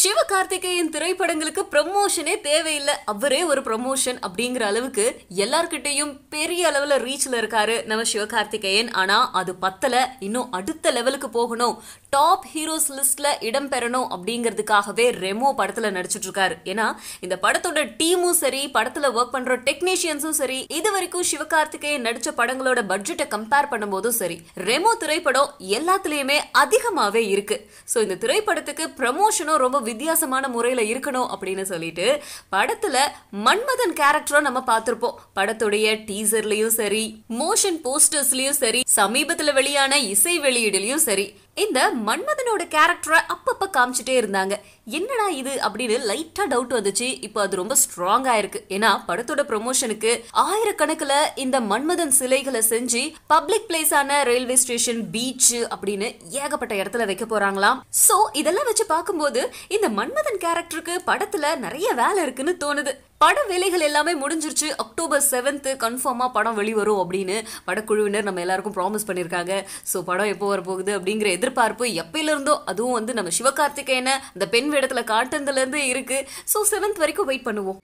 சிவகார்த்திகேயன் திரைப்படங்களுக்கு ப்ரமோஷனே தேவையில்லை. அவரே ஒரு ப்ரமோஷன் அப்படிங்கிற அளவுக்கு எல்லார்கிட்டையும் பெரிய அளவில் ரீச்ல இருக்காரு நம்ம சிவகார்த்திகேயன். ஆனால் அது பத்தல இன்னும் அடுத்த லெவலுக்கு போகணும். டாப் ஹீரோஸ் லிஸ்ட்ல இடம் பெறணும் அப்படிங்கிறதுக்காகவே ரெமோ படத்துல நடிச்சிட்டு இருக்காரு ஏன்னா இந்த படத்தோட டீமும் சரி படத்துல ஒர்க் பண்ற டெக்னீஷியன்ஸும் சரி இது வரைக்கும் சிவகார்த்திகேயன் நடிச்ச படங்களோட பட்ஜெட்டை கம்பேர் பண்ணும்போதும் சரி ரெமோ திரைப்படம் எல்லாத்துலயுமே அதிகமாவே இருக்கு. ஸோ இந்த திரைப்படத்துக்கு ப்ரமோஷனும் ரொம்ப வித்தியாசமான முறையில இருக்கணும் அப்படின்னு சொல்லிட்டு படத்துல மன்மதன் கேரக்டரும் நம்ம பார்த்துருப்போம். படத்துடைய டீசர்லயும் சரி மோஷன் போஸ்டர்ஸ்லயும் சரி சமீபத்துல வெளியான இசை வெளியீடுலயும் சரி. இந்த மன்மதனோட கேரக்டரை அப்பப்ப காமிச்சிட்டே இருந்தாங்க. என்னடா இது அப்படின்னு லைட்டா டவுட் வந்துச்சு. இப்போ அது ரொம்ப ஸ்ட்ராங்கா இருக்கு. ஏன்னா படத்தோட ப்ரொமோஷனுக்கு ஆயிரக்கணக்கில் இந்த மன்மதன் சிலைகளை செஞ்சு பப்ளிக் பிளேஸான ரயில்வே ஸ்டேஷன் பீச் அப்படின்னு ஏகப்பட்ட இடத்துல வைக்க போறாங்களாம். சோ இதெல்லாம் வச்சு பார்க்கும்போது இந்த மன்மதன் கேரக்டருக்கு படத்துல நிறைய வேலை இருக்குன்னு தோணுது. பட வேலைகள் எல்லாமே முடிஞ்சிருச்சு. அக்டோபர் செவன்த்து கன்ஃபார்மாக படம் வெளிவரும் அப்படின்னு படக்குழுவினர் நம்ம எல்லாருக்கும் ப்ராமிஸ் பண்ணியிருக்காங்க ஸோ படம் எப்போ வர போகுது அப்படிங்கிற எதிர்பார்ப்பு எப்பயிலிருந்தோ அதுவும் வந்து நம்ம சிவகார்த்திகேயனை அந்த பெண் வேடத்தில் காட்டுனதுலேருந்து இருக்குது ஸோ செவன்த் வரைக்கும் வெயிட் பண்ணுவோம்.